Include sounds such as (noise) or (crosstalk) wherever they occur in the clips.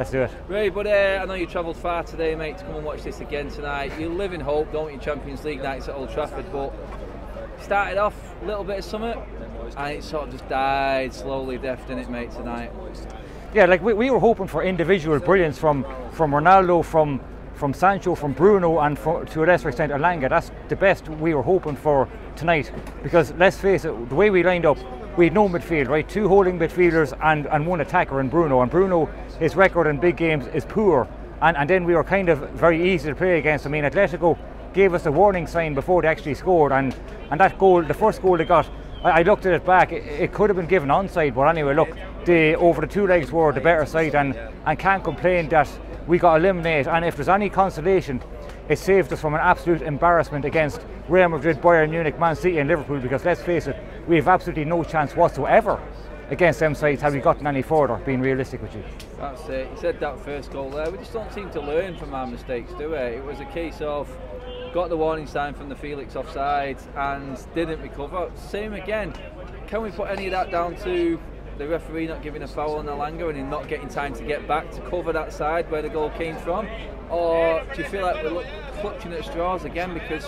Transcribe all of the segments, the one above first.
Let's do it. Ray, but uh, I know you travelled far today, mate, to come and watch this again tonight. You live in hope, don't you, Champions League nights at Old Trafford, but started off a little bit of summer and it sort of just died slowly, death, didn't it, mate, tonight? Yeah, like we, we were hoping for individual brilliance from from Ronaldo, from from Sancho, from Bruno, and for, to a lesser extent Elanga. That's the best we were hoping for tonight. Because let's face it, the way we lined up, we had no midfield, right? Two holding midfielders and, and one attacker in Bruno. And Bruno, his record in big games is poor. And, and then we were kind of very easy to play against. I mean, Atletico gave us a warning sign before they actually scored. And, and that goal, the first goal they got, I, I looked at it back, it, it, could have been given onside. But anyway, look, the, over the two legs were the better side. And, and can't complain that we got eliminated. And if there's any consolation, it saved us from an absolute embarrassment against Real Madrid, Bayern Munich, Man City, and Liverpool. Because let's face it, we have absolutely no chance whatsoever against them sides have we gotten any further, being realistic with you. That's it. You said that first goal there. We just don't seem to learn from our mistakes, do we? It was a case of got the warning sign from the Felix offside and didn't recover. Same again. Can we put any of that down to the referee not giving a foul on Elanga and him not getting time to get back to cover that side where the goal came from? Or do you feel like we're clutching at straws again because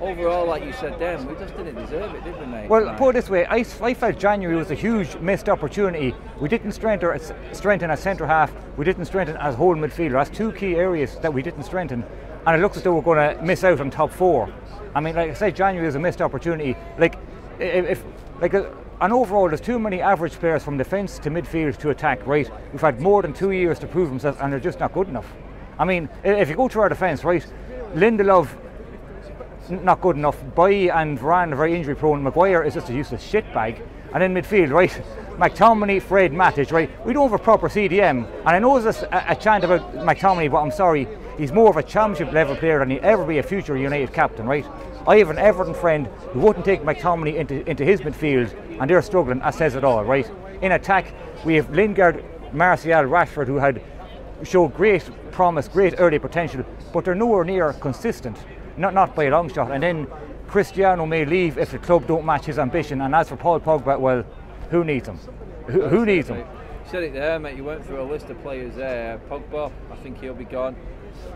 overall, like you said then, we just didn't deserve it, didn't we, mate? Well, put it this way, I, I felt January was a huge missed opportunity. We didn't strengthen, uh, strengthen as centre half, we didn't strengthen as whole midfielder. That's two key areas that we didn't strengthen. And it looks as though we're going to miss out on top four. I mean, like I said, January was a missed opportunity. Like, if, like, a, and overall, there's too many average players from defence to midfield to attack, right? We've had more than two years to prove themselves, and they're just not good enough. I mean, if you go to our defence, right, Lindelof, not good enough. Bailly and Varane are very injury prone. Maguire is just a useless shitbag. And in midfield, right, (laughs) McTominay, Fred, Matic, right, we don't have a proper CDM. And I know there's a, a chant about McTominay, but I'm sorry, he's more of a championship level player than he'll ever be a future United captain, right? I have an Everton friend who wouldn't take McTominay into, into his midfield, and they're struggling. That says it all, right? In attack, we have Lingard, Martial, Rashford, who had showed great promise, great early potential, but they're nowhere near consistent, not not by a long shot. And then Cristiano may leave if the club don't match his ambition. And as for Paul Pogba, well, who needs him? Who, who needs him? You said it there, mate. You went through a list of players there. Pogba, I think he'll be gone.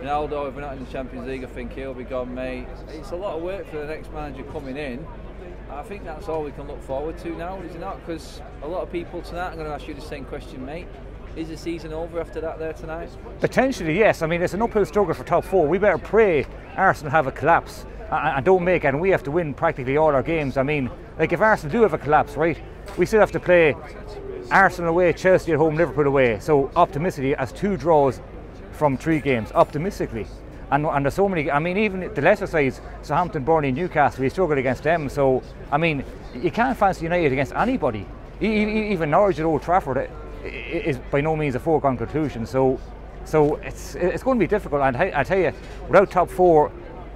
Ronaldo, if we're not in the Champions League, I think he'll be gone, mate. It's a lot of work for the next manager coming in. I think that's all we can look forward to now, is it not? Because a lot of people tonight, I'm going to ask you the same question, mate. Is the season over after that there tonight? Potentially, yes. I mean, it's an uphill struggle for top four. We better pray Arsenal have a collapse and don't make and we have to win practically all our games. I mean, like if Arsenal do have a collapse, right, we still have to play Arsenal away, Chelsea at home, Liverpool away. So optimistically, as two draws from three games, optimistically. And, and there's so many, I mean, even the lesser sides, Southampton, Burnley, Newcastle, we struggled against them. So, I mean, you can't fancy United against anybody. Even Norwich at Old Trafford, is by no means a foregone conclusion. So, so it's it's going to be difficult. And I, I tell you, without top four,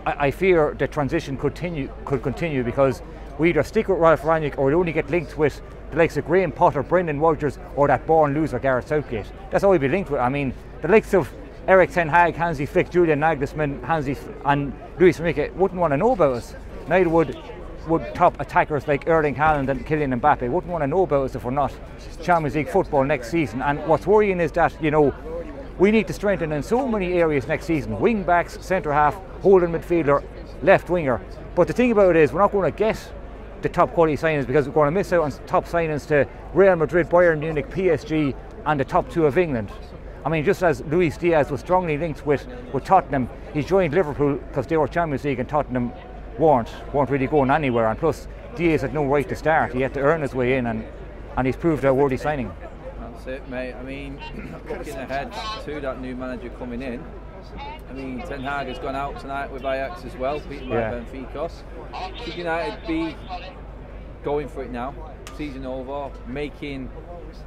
I, I, fear the transition could continue could continue because we either stick with Ralf Rangnick or we only get linked with the likes of Graham Potter, Brendan Rodgers, or that born loser Gareth Southgate. That's all we'd be linked with. I mean, the likes of Erik Ten Hag, Hansi Flick, Julian Nagelsmann, Hansi and Luis Enrique wouldn't want to know about us. Neither would would top attackers like Erling Haaland and Kylian Mbappe wouldn't want to know about us if we're not Champions League football next season. And what's worrying is that, you know, we need to strengthen in so many areas next season wing backs, centre half, holding midfielder, left winger. But the thing about it is, we're not going to get the top quality signings because we're going to miss out on top signings to Real Madrid, Bayern Munich, PSG, and the top two of England. I mean, just as Luis Diaz was strongly linked with, with Tottenham, he joined Liverpool because they were Champions League and Tottenham weren't weren't really going anywhere. And plus, Diaz had no right to start. He had to earn his way in, and and he's proved a worthy signing. That's it, mate. I mean, (clears throat) looking ahead to that new manager coming in. I mean, Ten Hag has gone out tonight with Ajax as well, beaten by yeah. Should United be going for it now? Season over, making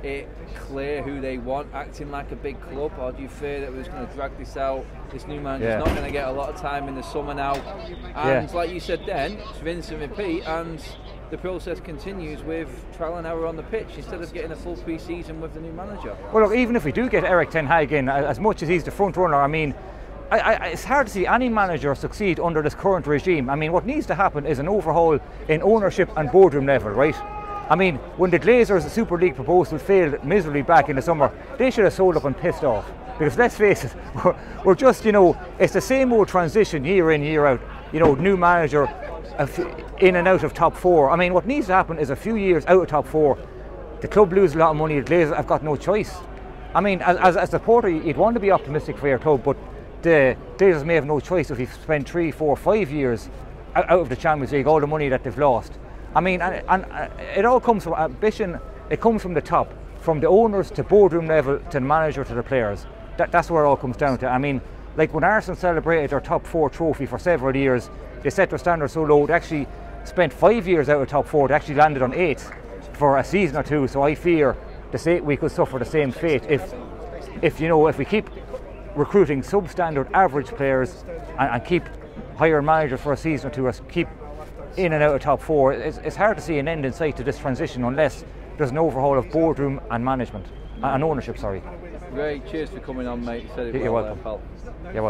it clear who they want, acting like a big club, or do you fear that we're just going to drag this out? This new manager's yeah. not going to get a lot of time in the summer now, and yeah. like you said, then it's rinse and repeat, and the process continues with trial and error on the pitch instead of getting a full pre-season with the new manager. Well, look, even if we do get Erik Ten Hag in, as much as he's the front runner, I mean. I, I, it's hard to see any manager succeed under this current regime. I mean, what needs to happen is an overhaul in ownership and boardroom level, right? I mean, when the Glazers Super League proposal failed miserably back in the summer, they should have sold up and pissed off. Because let's face it, (laughs) we're, just, you know, it's the same old transition year in, year out. You know, new manager in and out of top four. I mean, what needs to happen is a few years out of top four, the club lose a lot of money, the Glazers have got no choice. I mean, as, as, a supporter, you'd want to be optimistic for your club, but the Glazers may have no choice if you've spent three, four, five years out of the Champions League, all the money that they've lost. I mean, and, and uh, it all comes from ambition, it comes from the top, from the owners to boardroom level to the manager to the players. That, that's where it all comes down to. I mean, like when Arsenal celebrated their top four trophy for several years, they set their standards so low, they actually spent five years out of top four, they actually landed on eight for a season or two. So I fear we could suffer the same fate if, if you know, if we keep recruiting substandard average players and, and keep hiring managers for a season or two, or keep in and out of top four, it's, it's hard to see an end in sight to this transition unless there's an overhaul of boardroom and management uh, and ownership. Sorry. Ray, cheers for coming on, mate. Said it You're well welcome. there. You're welcome.